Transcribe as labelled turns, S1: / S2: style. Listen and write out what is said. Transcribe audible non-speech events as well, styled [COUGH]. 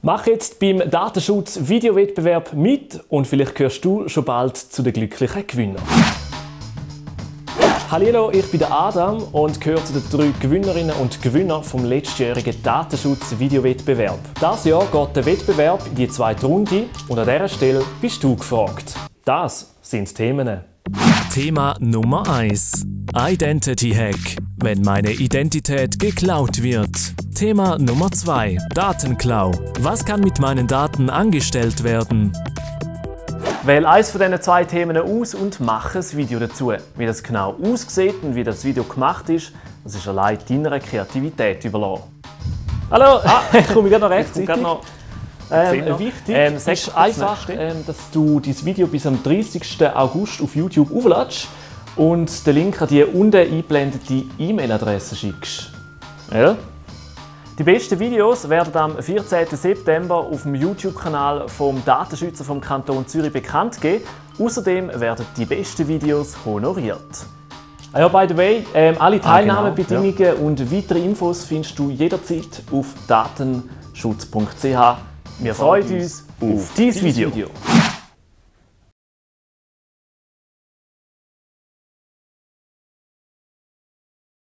S1: Mach jetzt beim Datenschutz Videowettbewerb mit und vielleicht gehörst du schon bald zu den glücklichen Gewinnern. Hallo, ich bin Adam und gehöre zu den drei Gewinnerinnen und Gewinner vom letztjährigen Datenschutz-Videowettbewerb. Das Jahr geht der Wettbewerb in die zweite Runde und an dieser Stelle bist du gefragt. Das sind die Themen.
S2: Thema Nummer 1. Identity Hack. Wenn meine Identität geklaut wird. Thema Nummer 2. Datenklau. Was kann mit meinen Daten angestellt werden?
S1: Wähle eines von diesen zwei Themen aus und mache ein Video dazu. Wie das genau aussieht und wie das Video gemacht ist, das ist allein deiner Kreativität überlassen. Hallo, ah, [LAUGHS] ich komme gerade noch rechtzeitig. noch ähm, wichtig ähm, ist einfach, ähm, dass du dieses Video bis am 30. August auf YouTube aufladest und den Link an die unten eingeblendete E-Mail-Adresse schickst. Ja? Die besten Videos werden am 14. September auf dem YouTube-Kanal vom Datenschützer vom Kanton Zürich bekannt geben. Außerdem werden die besten Videos honoriert. Ah ja, by the way, ähm, alle Teilnahmebedingungen ah, genau, ja. und weitere Infos findest du jederzeit auf datenschutz.ch. Wir freuen uns auf dieses Video. Video.